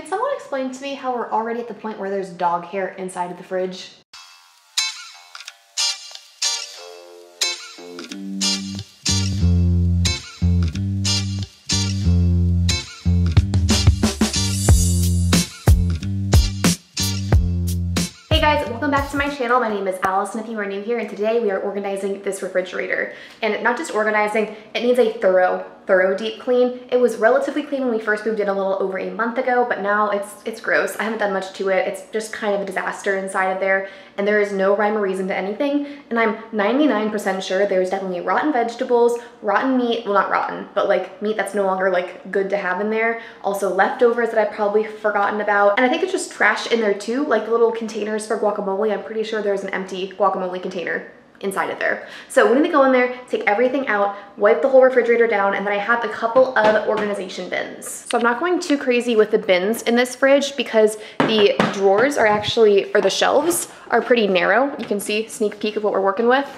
Can someone explain to me how we're already at the point where there's dog hair inside of the fridge? Channel. My name is Allison if you are new here and today we are organizing this refrigerator. And not just organizing, it needs a thorough thorough deep clean. It was relatively clean when we first moved in a little over a month ago, but now it's it's gross. I haven't done much to it. It's just kind of a disaster inside of there, and there is no rhyme or reason to anything. And I'm 99% sure there's definitely rotten vegetables, rotten meat, well not rotten, but like meat that's no longer like good to have in there. Also leftovers that I've probably forgotten about. And I think it's just trash in there too, like the little containers for guacamole. I'm pretty there's an empty guacamole container inside of there. So need to go in there, take everything out, wipe the whole refrigerator down, and then I have a couple of organization bins. So I'm not going too crazy with the bins in this fridge because the drawers are actually, or the shelves are pretty narrow. You can see sneak peek of what we're working with.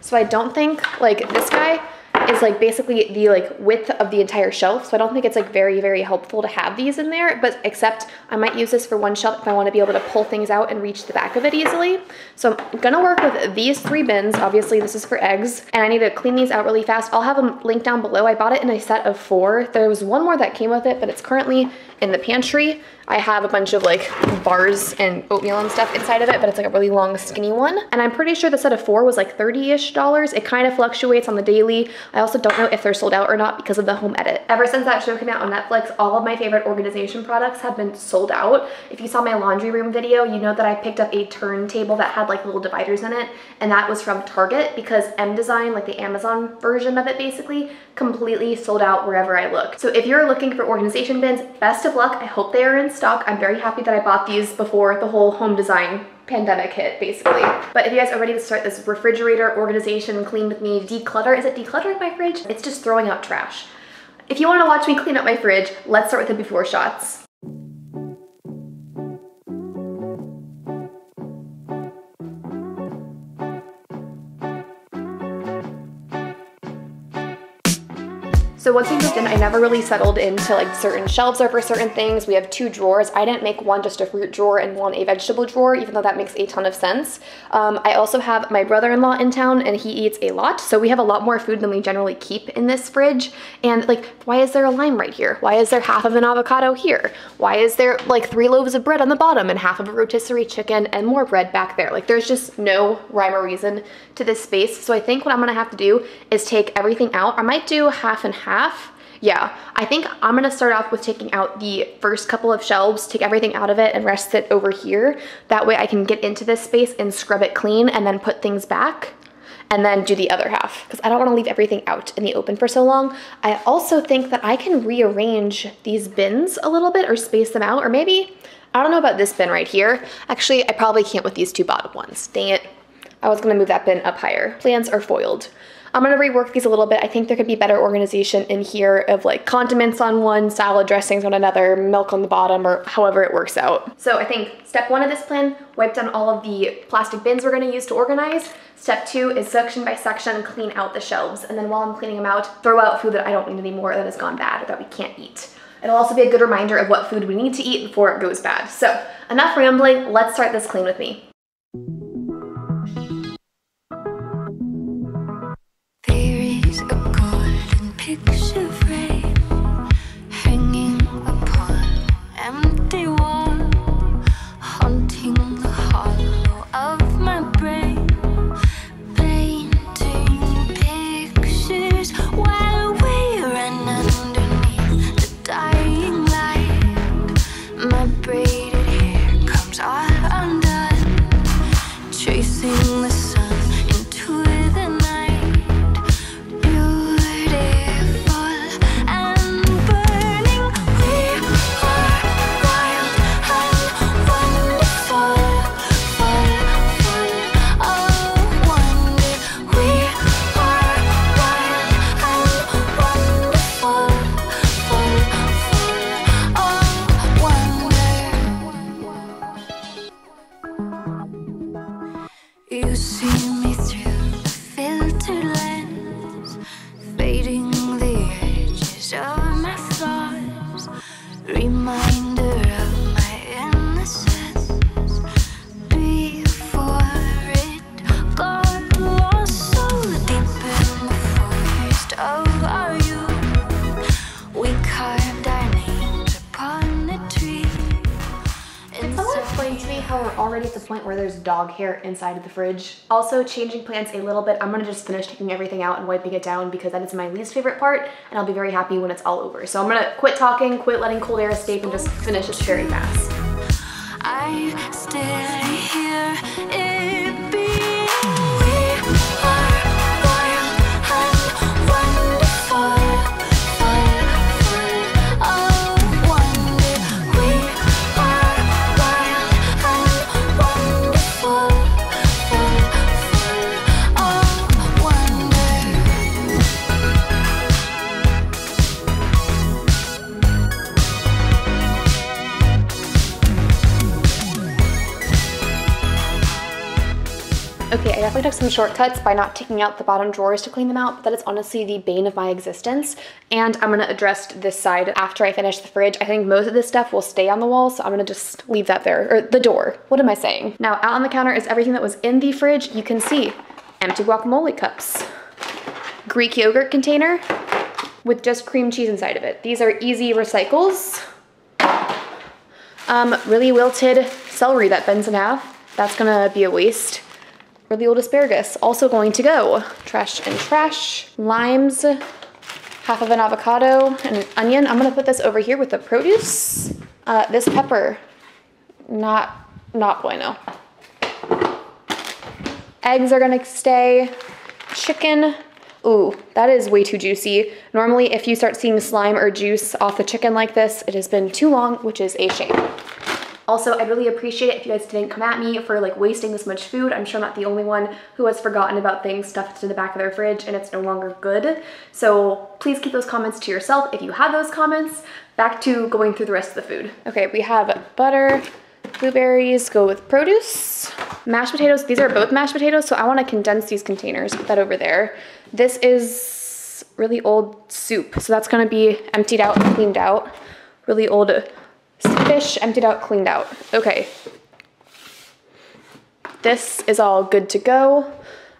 So I don't think like this guy, is like basically the like width of the entire shelf. So I don't think it's like very, very helpful to have these in there, but except I might use this for one shelf if I wanna be able to pull things out and reach the back of it easily. So I'm gonna work with these three bins. Obviously this is for eggs and I need to clean these out really fast. I'll have them linked down below. I bought it in a set of four. There was one more that came with it, but it's currently in the pantry. I have a bunch of like bars and oatmeal and stuff inside of it, but it's like a really long skinny one. And I'm pretty sure the set of four was like 30-ish dollars. It kind of fluctuates on the daily. I also don't know if they're sold out or not because of the home edit. Ever since that show came out on Netflix, all of my favorite organization products have been sold out. If you saw my laundry room video, you know that I picked up a turntable that had like little dividers in it. And that was from Target because mDesign, like the Amazon version of it basically, completely sold out wherever I look. So if you're looking for organization bins, best of luck. I hope they are in stock. I'm very happy that I bought these before the whole home design pandemic hit basically. But if you guys are ready to start this refrigerator organization clean with me, declutter, is it decluttering my fridge? It's just throwing out trash. If you wanna watch me clean up my fridge, let's start with the before shots. So once we moved in, I never really settled into like certain shelves are for certain things. We have two drawers. I didn't make one just a fruit drawer and one a vegetable drawer, even though that makes a ton of sense. Um, I also have my brother-in-law in town and he eats a lot. So we have a lot more food than we generally keep in this fridge. And like, why is there a lime right here? Why is there half of an avocado here? Why is there like three loaves of bread on the bottom and half of a rotisserie chicken and more bread back there? Like there's just no rhyme or reason to this space. So I think what I'm gonna have to do is take everything out. I might do half and half half. Yeah, I think I'm gonna start off with taking out the first couple of shelves, take everything out of it and rest it over here. That way I can get into this space and scrub it clean and then put things back and then do the other half because I don't want to leave everything out in the open for so long. I also think that I can rearrange these bins a little bit or space them out or maybe, I don't know about this bin right here. Actually, I probably can't with these two bottom ones. Dang it. I was gonna move that bin up higher. Plans are foiled. I'm gonna rework these a little bit. I think there could be better organization in here of like condiments on one, salad dressings on another, milk on the bottom, or however it works out. So I think step one of this plan, wipe down all of the plastic bins we're gonna use to organize. Step two is section by section, clean out the shelves. And then while I'm cleaning them out, throw out food that I don't need anymore that has gone bad or that we can't eat. It'll also be a good reminder of what food we need to eat before it goes bad. So enough rambling, let's start this clean with me. me My see me. Dog hair inside of the fridge. Also changing plants a little bit. I'm gonna just finish taking everything out and wiping it down because that is my least favorite part and I'll be very happy when it's all over. So I'm gonna quit talking, quit letting cold air escape and just finish this very fast. Okay, I definitely took some shortcuts by not taking out the bottom drawers to clean them out, but that is honestly the bane of my existence. And I'm gonna address this side after I finish the fridge. I think most of this stuff will stay on the wall, so I'm gonna just leave that there, or the door. What am I saying? Now, out on the counter is everything that was in the fridge. You can see empty guacamole cups, Greek yogurt container with just cream cheese inside of it. These are easy recycles. Um, really wilted celery that bends in half. That's gonna be a waste or the old asparagus, also going to go. Trash and trash, limes, half of an avocado, and an onion. I'm gonna put this over here with the produce. Uh, this pepper, not, not bueno. Eggs are gonna stay. Chicken, ooh, that is way too juicy. Normally, if you start seeing slime or juice off the chicken like this, it has been too long, which is a shame. Also, I'd really appreciate it if you guys didn't come at me for like wasting this much food. I'm sure I'm not the only one who has forgotten about things stuffed in the back of their fridge and it's no longer good. So please keep those comments to yourself if you have those comments. Back to going through the rest of the food. Okay, we have butter, blueberries, go with produce. Mashed potatoes, these are both mashed potatoes, so I wanna condense these containers, put that over there. This is really old soup, so that's gonna be emptied out and cleaned out. Really old Fish emptied out, cleaned out. Okay. This is all good to go.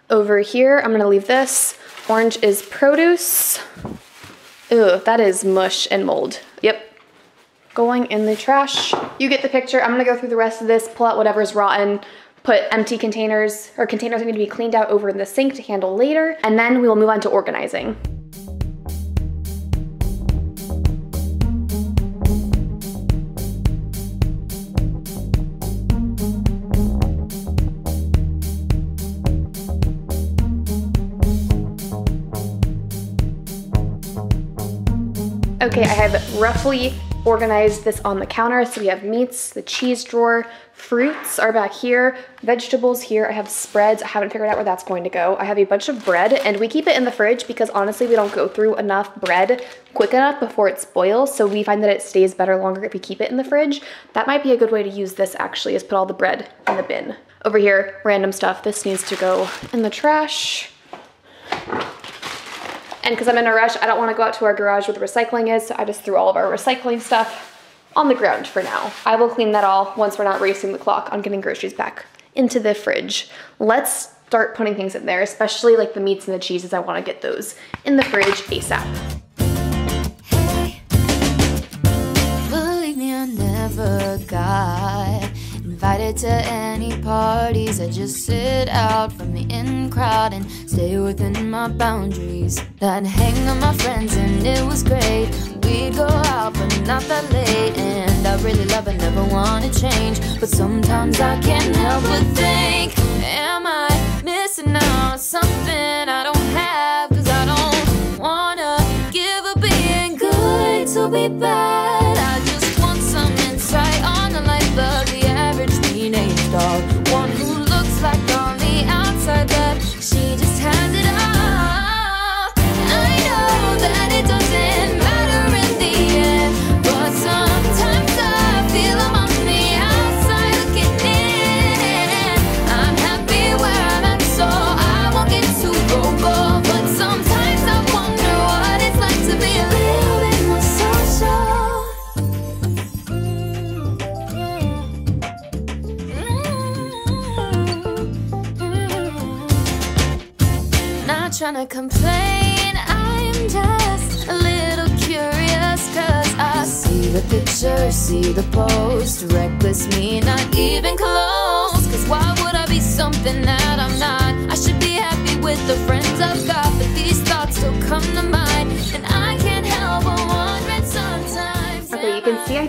Over here, I'm gonna leave this. Orange is produce. Ugh, that is mush and mold. Yep. Going in the trash. You get the picture. I'm gonna go through the rest of this, pull out whatever's rotten, put empty containers or containers that need to be cleaned out over in the sink to handle later, and then we will move on to organizing. Okay, I have roughly organized this on the counter. So we have meats, the cheese drawer, fruits are back here, vegetables here. I have spreads. I haven't figured out where that's going to go. I have a bunch of bread and we keep it in the fridge because honestly, we don't go through enough bread quick enough before it spoils. So we find that it stays better longer if we keep it in the fridge. That might be a good way to use this actually is put all the bread in the bin. Over here, random stuff. This needs to go in the trash. And because I'm in a rush, I don't want to go out to our garage where the recycling is, so I just threw all of our recycling stuff on the ground for now. I will clean that all once we're not racing the clock on getting groceries back into the fridge. Let's start putting things in there, especially like the meats and the cheeses. I want to get those in the fridge ASAP. Hey, invited to any parties. I just sit out from the in crowd and stay within my boundaries. I'd hang with my friends and it was great. We'd go out, but not that late. And I really love it, never wanna change. But sometimes I can't help but think, am I missing out on something I don't have? Cause I don't wanna give up being good to be bad. She see the post. Reckless me, not even close. Cause why would I be something that I'm not? I should be happy with the friends I've got, but these thoughts still come to mind.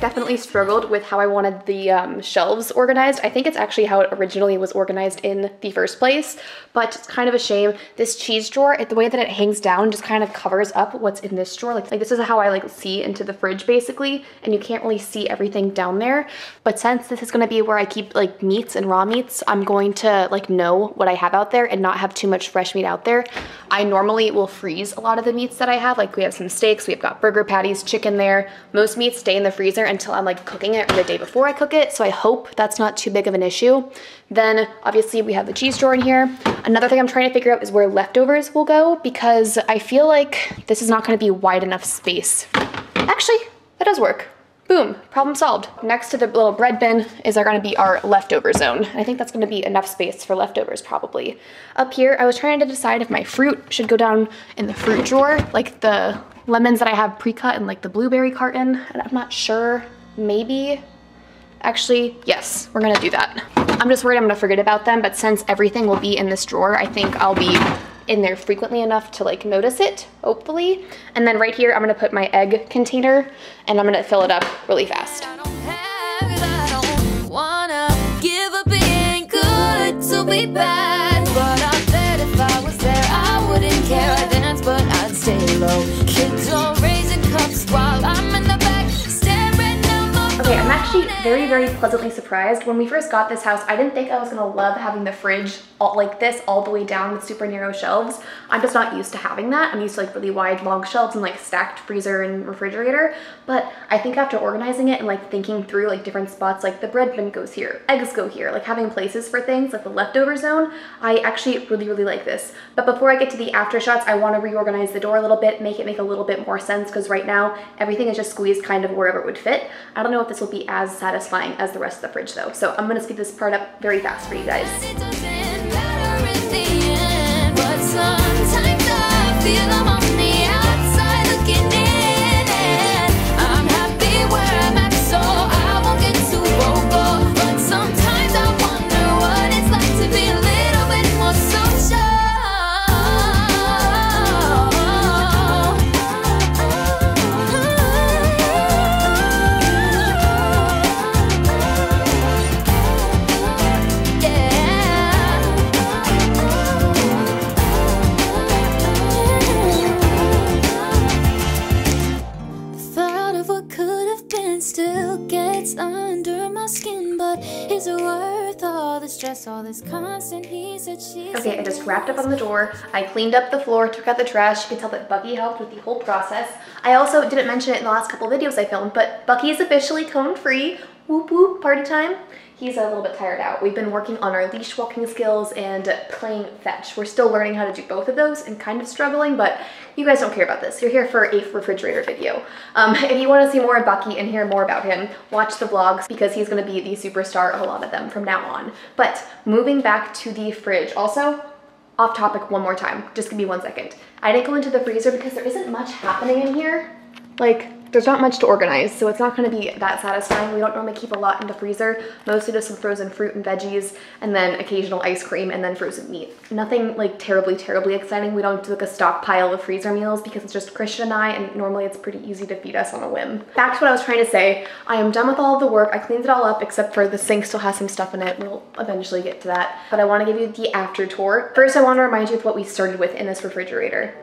Definitely struggled with how I wanted the um, shelves organized. I think it's actually how it originally was organized in the first place, but it's kind of a shame. This cheese drawer, the way that it hangs down just kind of covers up what's in this drawer. Like, like this is how I like see into the fridge basically, and you can't really see everything down there. But since this is gonna be where I keep like meats and raw meats, I'm going to like know what I have out there and not have too much fresh meat out there. I normally will freeze a lot of the meats that I have. Like we have some steaks, we've got burger patties, chicken there. Most meats stay in the freezer until I'm like cooking it or the day before I cook it. So I hope that's not too big of an issue. Then obviously we have the cheese drawer in here. Another thing I'm trying to figure out is where leftovers will go because I feel like this is not gonna be wide enough space. Actually, that does work. Boom, problem solved. Next to the little bread bin is gonna be our leftover zone. I think that's gonna be enough space for leftovers probably. Up here, I was trying to decide if my fruit should go down in the fruit drawer, like the lemons that I have pre-cut and like the blueberry carton, and I'm not sure, maybe. Actually, yes, we're gonna do that. I'm just worried I'm gonna forget about them, but since everything will be in this drawer, I think I'll be in there frequently enough to like notice it, hopefully. And then right here, I'm gonna put my egg container and I'm gonna fill it up really fast. I don't actually very, very pleasantly surprised. When we first got this house, I didn't think I was gonna love having the fridge all like this all the way down with super narrow shelves. I'm just not used to having that. I'm used to like really wide long shelves and like stacked freezer and refrigerator. But I think after organizing it and like thinking through like different spots, like the bread bin goes here, eggs go here, like having places for things like the leftover zone, I actually really, really like this. But before I get to the after shots, I wanna reorganize the door a little bit, make it make a little bit more sense because right now everything is just squeezed kind of wherever it would fit. I don't know if this will be as satisfying as the rest of the fridge though. So I'm gonna speed this part up very fast for you guys. Okay, I just wrapped up on the door. I cleaned up the floor, took out the trash. You can tell that Bucky helped with the whole process. I also didn't mention it in the last couple videos I filmed, but Bucky is officially cone free. Whoop whoop, party time. He's a little bit tired out. We've been working on our leash walking skills and playing fetch. We're still learning how to do both of those and kind of struggling, but you guys don't care about this. You're here for a refrigerator video. Um, if you want to see more of Bucky and hear more about him, watch the vlogs because he's going to be the superstar of a lot of them from now on. But moving back to the fridge. Also, off topic one more time. Just give me one second. I didn't go into the freezer because there isn't much happening in here. Like, there's not much to organize, so it's not gonna be that satisfying. We don't normally keep a lot in the freezer, mostly just some frozen fruit and veggies, and then occasional ice cream, and then frozen meat. Nothing like terribly, terribly exciting. We don't do like a stockpile of freezer meals because it's just Christian and I, and normally it's pretty easy to feed us on a whim. Back to what I was trying to say. I am done with all the work. I cleaned it all up, except for the sink still has some stuff in it. We'll eventually get to that. But I wanna give you the after tour. First, I wanna remind you of what we started with in this refrigerator.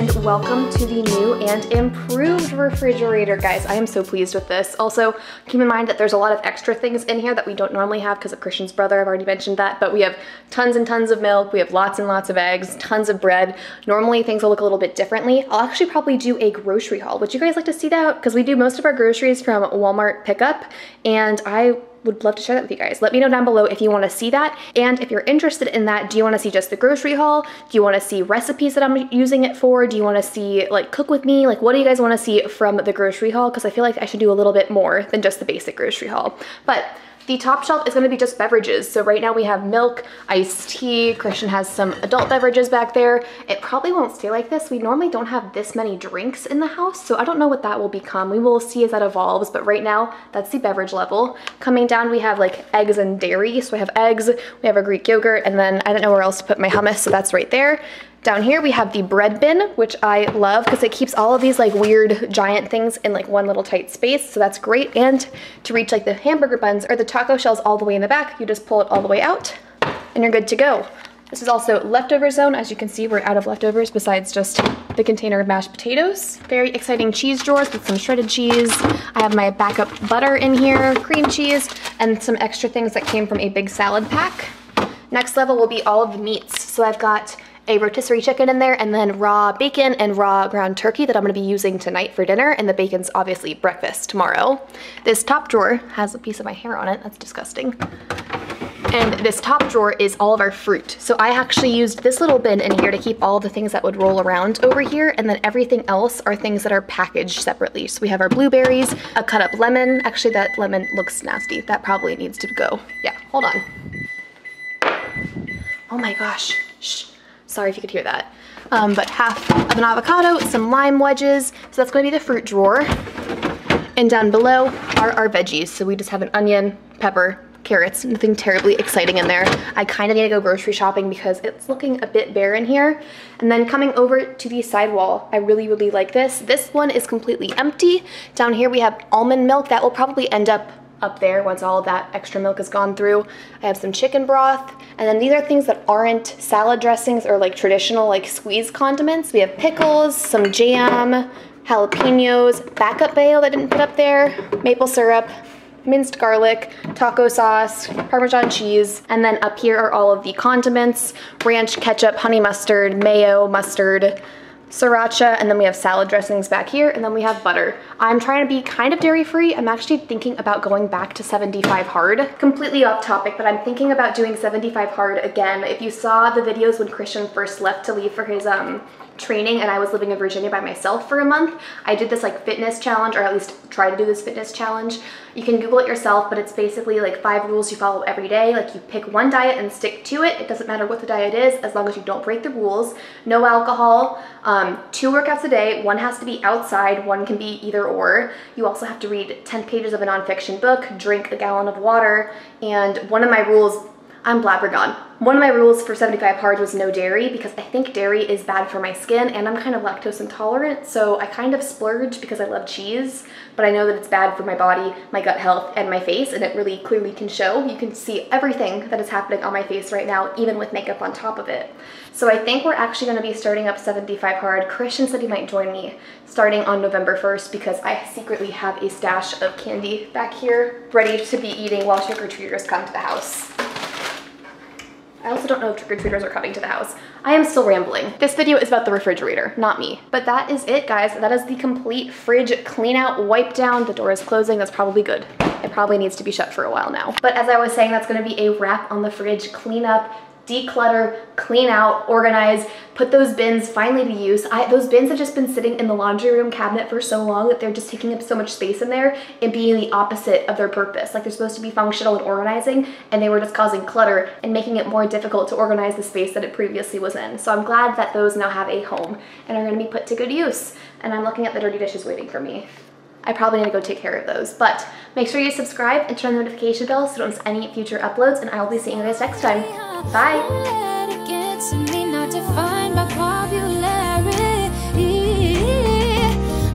And welcome to the new and improved refrigerator, guys. I am so pleased with this. Also, keep in mind that there's a lot of extra things in here that we don't normally have because of Christian's brother. I've already mentioned that, but we have tons and tons of milk. We have lots and lots of eggs, tons of bread. Normally things will look a little bit differently. I'll actually probably do a grocery haul. Would you guys like to see that? Because we do most of our groceries from Walmart pickup and I would love to share that with you guys. Let me know down below if you want to see that. And if you're interested in that, do you want to see just the grocery haul? Do you want to see recipes that I'm using it for? Do you want to see like cook with me? Like what do you guys want to see from the grocery haul? Because I feel like I should do a little bit more than just the basic grocery haul. But The top shelf is gonna be just beverages. So right now we have milk, iced tea, Christian has some adult beverages back there. It probably won't stay like this. We normally don't have this many drinks in the house, so I don't know what that will become. We will see as that evolves, but right now that's the beverage level. Coming down, we have like eggs and dairy. So I have eggs, we have a Greek yogurt, and then I don't know where else to put my hummus, so that's right there. Down here we have the bread bin, which I love because it keeps all of these like weird giant things in like one little tight space. So that's great. And to reach like the hamburger buns or the taco shells all the way in the back, you just pull it all the way out and you're good to go. This is also leftover zone. As you can see, we're out of leftovers besides just the container of mashed potatoes. Very exciting cheese drawers with some shredded cheese. I have my backup butter in here, cream cheese, and some extra things that came from a big salad pack. Next level will be all of the meats. So I've got a rotisserie chicken in there and then raw bacon and raw ground turkey that I'm gonna be using tonight for dinner and the bacon's obviously breakfast tomorrow. This top drawer has a piece of my hair on it, that's disgusting. And this top drawer is all of our fruit. So I actually used this little bin in here to keep all the things that would roll around over here and then everything else are things that are packaged separately. So we have our blueberries, a cut up lemon. Actually that lemon looks nasty. That probably needs to go. Yeah, hold on. Oh my gosh, shh. Sorry if you could hear that. Um, but half of an avocado, some lime wedges. So that's gonna be the fruit drawer. And down below are our veggies. So we just have an onion, pepper, carrots, nothing terribly exciting in there. I kind of need to go grocery shopping because it's looking a bit bare in here. And then coming over to the sidewall, I really, really like this. This one is completely empty. Down here we have almond milk. That will probably end up up there once all that extra milk has gone through. I have some chicken broth, and then these are things that aren't salad dressings or like traditional like squeeze condiments. We have pickles, some jam, jalapenos, backup bail that I didn't put up there, maple syrup, minced garlic, taco sauce, Parmesan cheese, and then up here are all of the condiments, ranch, ketchup, honey mustard, mayo, mustard, sriracha, and then we have salad dressings back here, and then we have butter. I'm trying to be kind of dairy free. I'm actually thinking about going back to 75 hard. Completely off topic, but I'm thinking about doing 75 hard again. If you saw the videos when Christian first left to leave for his um, training and I was living in Virginia by myself for a month, I did this like fitness challenge, or at least try to do this fitness challenge. You can Google it yourself, but it's basically like five rules you follow every day. Like you pick one diet and stick to it. It doesn't matter what the diet is, as long as you don't break the rules. No alcohol, um, Um, two workouts a day. One has to be outside, one can be either or. You also have to read 10 pages of a nonfiction book, drink a gallon of water, and one of my rules I'm blabbergon. One of my rules for 75 hard was no dairy because I think dairy is bad for my skin and I'm kind of lactose intolerant so I kind of splurge because I love cheese but I know that it's bad for my body, my gut health, and my face and it really clearly can show. You can see everything that is happening on my face right now even with makeup on top of it. So I think we're actually going to be starting up 75 hard. Christian said he might join me starting on November 1st because I secretly have a stash of candy back here ready to be eating while trick-or-treaters come to the house. I also don't know if trick-or-treaters are coming to the house. I am still rambling. This video is about the refrigerator, not me. But that is it, guys. That is the complete fridge clean out, wipe down. The door is closing. That's probably good. It probably needs to be shut for a while now. But as I was saying, that's gonna be a wrap on the fridge clean up, declutter, clean out, organize, put those bins finally to use. I, those bins have just been sitting in the laundry room cabinet for so long that they're just taking up so much space in there and being the opposite of their purpose. Like they're supposed to be functional and organizing and they were just causing clutter and making it more difficult to organize the space that it previously was in. So I'm glad that those now have a home and are gonna be put to good use. And I'm looking at the dirty dishes waiting for me. I probably need to go take care of those. But make sure you subscribe and turn the notification bell so you don't miss any future uploads and I will be seeing you guys next time. Bye!